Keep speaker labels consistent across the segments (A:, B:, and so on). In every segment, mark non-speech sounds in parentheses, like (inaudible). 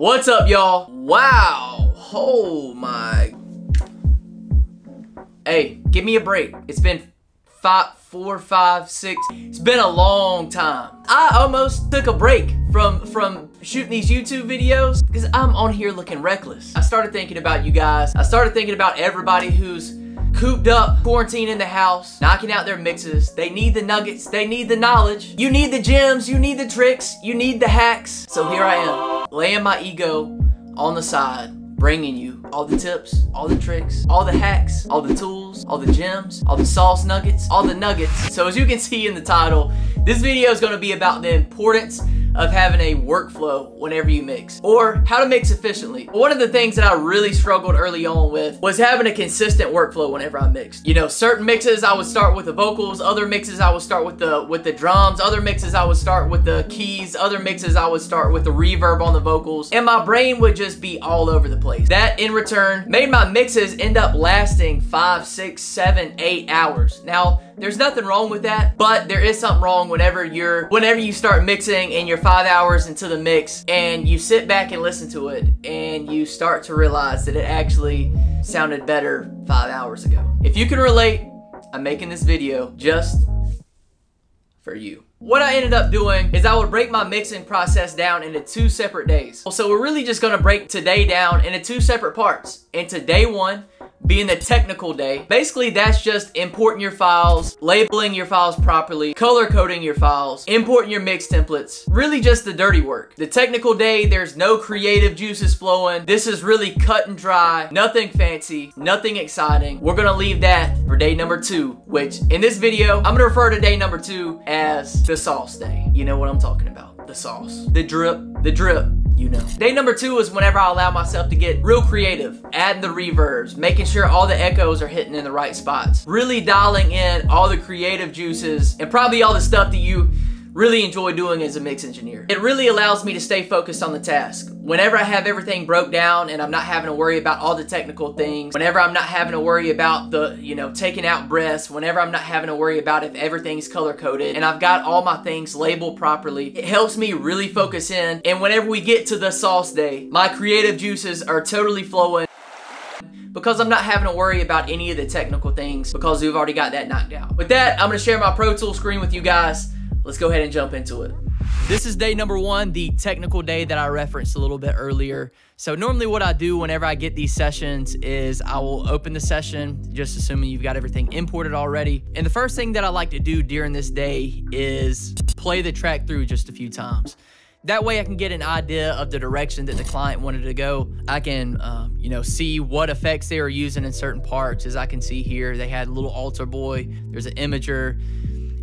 A: What's up, y'all? Wow. Oh my. Hey, give me a break. It's been five, four, five, six. It's been a long time. I almost took a break from from shooting these YouTube videos because I'm on here looking reckless. I started thinking about you guys. I started thinking about everybody who's cooped up, quarantined in the house, knocking out their mixes. They need the nuggets. They need the knowledge. You need the gems. You need the tricks. You need the hacks. So here I am, laying my ego on the side bringing you all the tips, all the tricks, all the hacks, all the tools, all the gems, all the sauce nuggets, all the nuggets. So as you can see in the title, this video is going to be about the importance of having a workflow whenever you mix or how to mix efficiently. One of the things that I really struggled early on with was having a consistent workflow whenever I mixed. You know, certain mixes I would start with the vocals, other mixes I would start with the with the drums, other mixes I would start with the keys, other mixes I would start with the reverb on the vocals, and my brain would just be all over the place. That in return made my mixes end up lasting five, six, seven, eight hours. Now, there's nothing wrong with that, but there is something wrong whenever you're whenever you start mixing and you're five hours into the mix and you sit back and listen to it and you start to realize that it actually sounded better five hours ago. If you can relate, I'm making this video just for you. What I ended up doing is I would break my mixing process down into two separate days. So we're really just gonna break today down into two separate parts. Into day one, being the technical day. Basically, that's just importing your files, labeling your files properly, color coding your files, importing your mix templates. Really just the dirty work. The technical day, there's no creative juices flowing. This is really cut and dry, nothing fancy, nothing exciting. We're gonna leave that for day number two, which in this video, I'm gonna refer to day number two as the sauce day. You know what I'm talking about, the sauce. The drip, the drip, you know. Day number two is whenever I allow myself to get real creative, adding the reverbs, making sure all the echoes are hitting in the right spots, really dialing in all the creative juices and probably all the stuff that you really enjoy doing as a mix engineer. It really allows me to stay focused on the task. Whenever I have everything broke down and I'm not having to worry about all the technical things, whenever I'm not having to worry about the, you know, taking out breaths, whenever I'm not having to worry about if everything's color coded and I've got all my things labeled properly, it helps me really focus in. And whenever we get to the sauce day, my creative juices are totally flowing because I'm not having to worry about any of the technical things because we've already got that knocked out. With that, I'm gonna share my Pro Tools screen with you guys let's go ahead and jump into it. This is day number one, the technical day that I referenced a little bit earlier. So normally what I do whenever I get these sessions is I will open the session, just assuming you've got everything imported already. And the first thing that I like to do during this day is play the track through just a few times. That way I can get an idea of the direction that the client wanted to go. I can, um, you know, see what effects they were using in certain parts. As I can see here, they had a Little AlterBoy, there's an imager,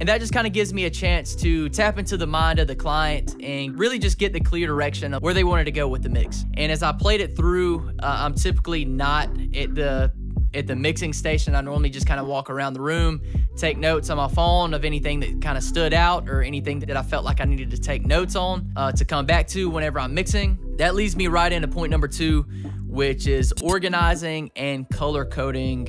A: and that just kind of gives me a chance to tap into the mind of the client and really just get the clear direction of where they wanted to go with the mix. And as I played it through, uh, I'm typically not at the at the mixing station. I normally just kind of walk around the room, take notes on my phone of anything that kind of stood out or anything that I felt like I needed to take notes on uh, to come back to whenever I'm mixing. That leads me right into point number two, which is organizing and color coding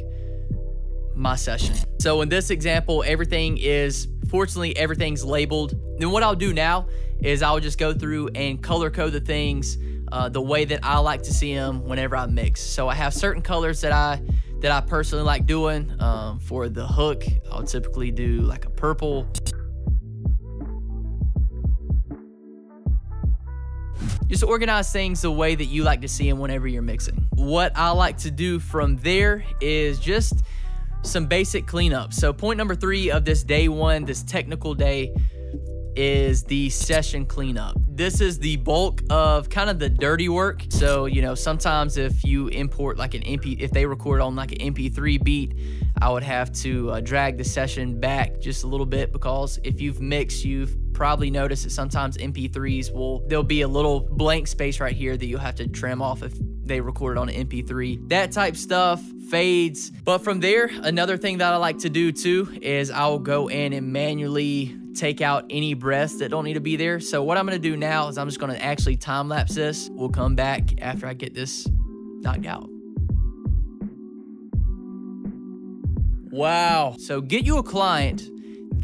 A: my session. So in this example, everything is, fortunately, everything's labeled. Then what I'll do now is I'll just go through and color code the things uh, the way that I like to see them whenever I mix. So I have certain colors that I that I personally like doing. Um, for the hook, I'll typically do like a purple. Just organize things the way that you like to see them whenever you're mixing. What I like to do from there is just some basic cleanup. So point number three of this day one, this technical day, is the session cleanup. This is the bulk of kind of the dirty work. So, you know, sometimes if you import like an MP, if they record on like an MP3 beat, I would have to uh, drag the session back just a little bit because if you've mixed, you've probably noticed that sometimes MP3s will, there'll be a little blank space right here that you'll have to trim off if they recorded on an MP3. That type stuff, fades. But from there, another thing that I like to do too is I'll go in and manually take out any breaths that don't need to be there. So what I'm gonna do now is I'm just gonna actually time lapse this. We'll come back after I get this knocked out. Wow. So get you a client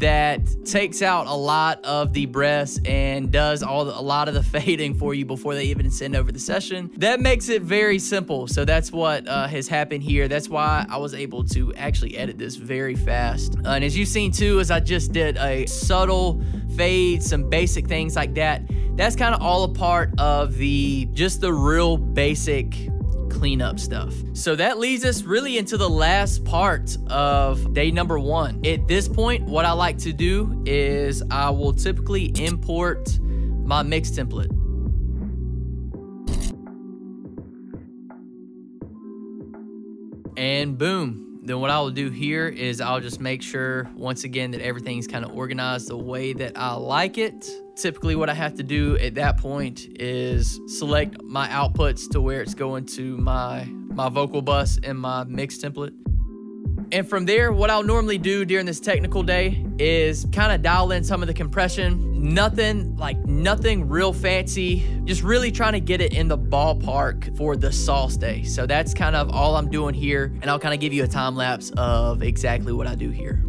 A: that takes out a lot of the breaths and does all the, a lot of the (laughs) fading for you before they even send over the session. That makes it very simple. So that's what uh, has happened here. That's why I was able to actually edit this very fast. Uh, and as you've seen too, is I just did a subtle fade, some basic things like that. That's kind of all a part of the just the real basic cleanup stuff. So that leads us really into the last part of day number one. At this point, what I like to do is I will typically import my mix template. And boom, then what I will do here is I'll just make sure once again that everything's kind of organized the way that I like it. Typically what I have to do at that point is select my outputs to where it's going to my, my vocal bus and my mix template. And from there, what I'll normally do during this technical day is kind of dial in some of the compression. Nothing like nothing real fancy, just really trying to get it in the ballpark for the sauce day. So that's kind of all I'm doing here. And I'll kind of give you a time lapse of exactly what I do here.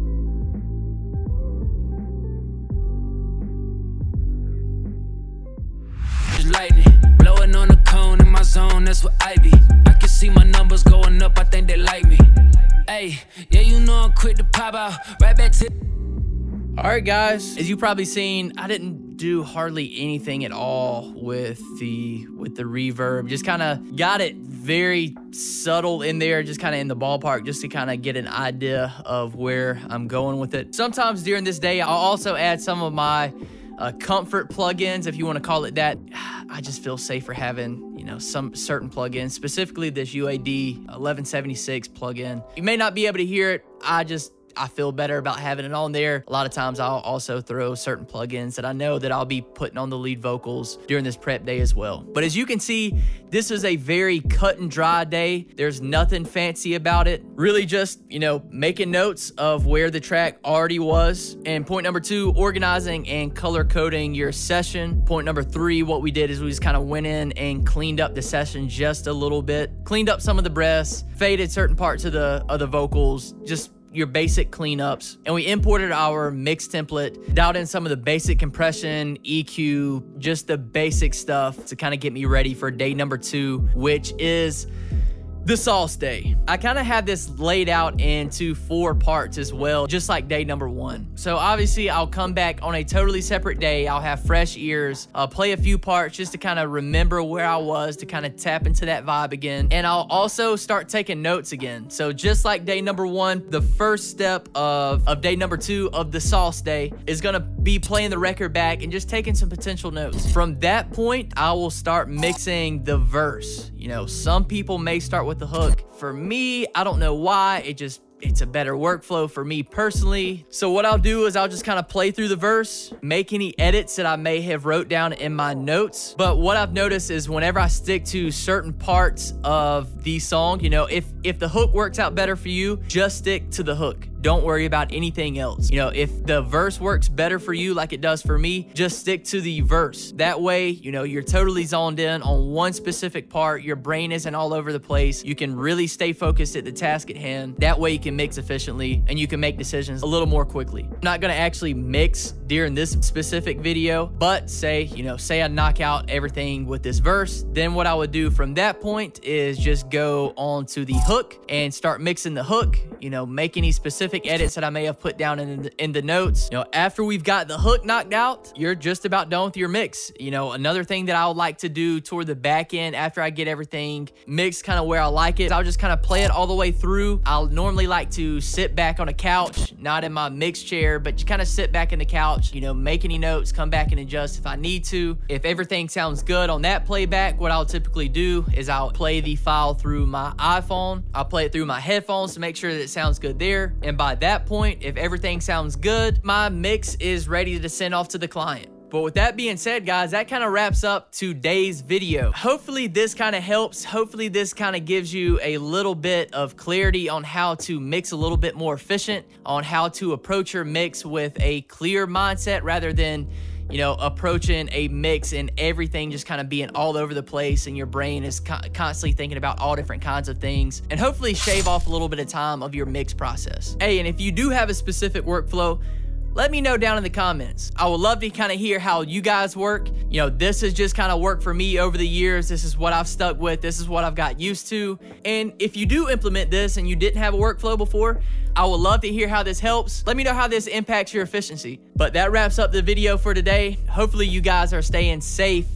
A: Right back to. All right, guys. As you probably seen, I didn't do hardly anything at all with the with the reverb. Just kind of got it very subtle in there, just kind of in the ballpark, just to kind of get an idea of where I'm going with it. Sometimes during this day, I'll also add some of my uh, comfort plugins, if you want to call it that. (sighs) I just feel safer having, you know, some certain plugins, specifically this UAD 1176 plugin. You may not be able to hear it. I just I feel better about having it on there. A lot of times I'll also throw certain plugins that I know that I'll be putting on the lead vocals during this prep day as well. But as you can see, this is a very cut and dry day. There's nothing fancy about it. Really just, you know, making notes of where the track already was. And point number two, organizing and color coding your session. Point number three, what we did is we just kind of went in and cleaned up the session just a little bit, cleaned up some of the breaths, faded certain parts of the of the vocals, just your basic cleanups, and we imported our mix template, dialed in some of the basic compression, EQ, just the basic stuff to kind of get me ready for day number two, which is the sauce day. I kind of had this laid out into four parts as well, just like day number one. So obviously I'll come back on a totally separate day. I'll have fresh ears, I'll play a few parts just to kind of remember where I was to kind of tap into that vibe again. And I'll also start taking notes again. So just like day number one, the first step of, of day number two of the sauce day is gonna be playing the record back and just taking some potential notes. From that point, I will start mixing the verse. You know, some people may start with the hook. For me, I don't know why, it just it's a better workflow for me personally. So what I'll do is I'll just kind of play through the verse, make any edits that I may have wrote down in my notes. But what I've noticed is whenever I stick to certain parts of the song, you know, if if the hook works out better for you, just stick to the hook. Don't worry about anything else. You know, if the verse works better for you like it does for me, just stick to the verse. That way, you know, you're totally zoned in on one specific part. Your brain isn't all over the place. You can really stay focused at the task at hand. That way you can mix efficiently and you can make decisions a little more quickly. I'm not gonna actually mix during this specific video, but say, you know, say I knock out everything with this verse, then what I would do from that point is just go on to the hook and start mixing the hook, you know, make any specific specific edits that I may have put down in the, in the notes. You know, after we've got the hook knocked out, you're just about done with your mix. You know, another thing that I would like to do toward the back end after I get everything mixed kind of where I like it, I'll just kind of play it all the way through. I'll normally like to sit back on a couch, not in my mix chair, but you kind of sit back in the couch, you know, make any notes, come back and adjust if I need to. If everything sounds good on that playback, what I'll typically do is I'll play the file through my iPhone. I'll play it through my headphones to make sure that it sounds good there. And by that point, if everything sounds good, my mix is ready to send off to the client. But with that being said, guys, that kind of wraps up today's video. Hopefully this kind of helps. Hopefully this kind of gives you a little bit of clarity on how to mix a little bit more efficient, on how to approach your mix with a clear mindset rather than you know, approaching a mix and everything just kind of being all over the place and your brain is co constantly thinking about all different kinds of things and hopefully shave off a little bit of time of your mix process. Hey, and if you do have a specific workflow, let me know down in the comments. I would love to kind of hear how you guys work. You know, this has just kind of worked for me over the years. This is what I've stuck with. This is what I've got used to. And if you do implement this and you didn't have a workflow before, I would love to hear how this helps. Let me know how this impacts your efficiency. But that wraps up the video for today. Hopefully you guys are staying safe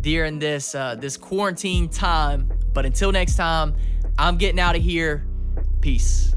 A: during this uh, this quarantine time. But until next time, I'm getting out of here. Peace.